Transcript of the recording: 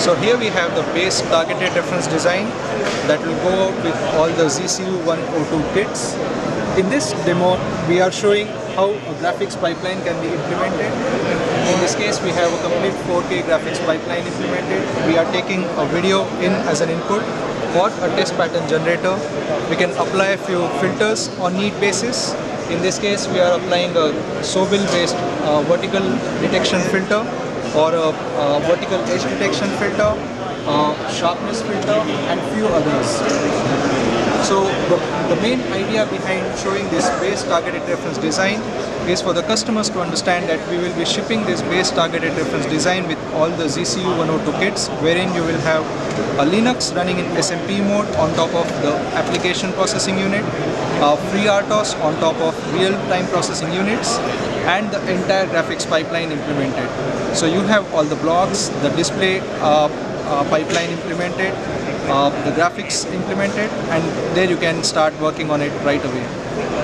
So here we have the base targeted reference design that will go with all the ZCU 102 kits. In this demo, we are showing how a graphics pipeline can be implemented. In this case, we have a complete 4K graphics pipeline implemented. We are taking a video in as an input for a test pattern generator. We can apply a few filters on need basis. In this case, we are applying a Sobel based uh, vertical detection filter or a, a vertical edge detection filter, uh, sharpness filter and few others. So the, the main idea behind showing this base targeted reference design is for the customers to understand that we will be shipping this base targeted reference design with all the ZCU 102 kits wherein you will have a Linux running in SMP mode on top of the application processing unit, a FreeRTOS on top of real-time processing units and the entire graphics pipeline implemented. So you have all the blocks, the display uh, pipeline implemented, uh, the graphics implemented and there you can start working on it right away.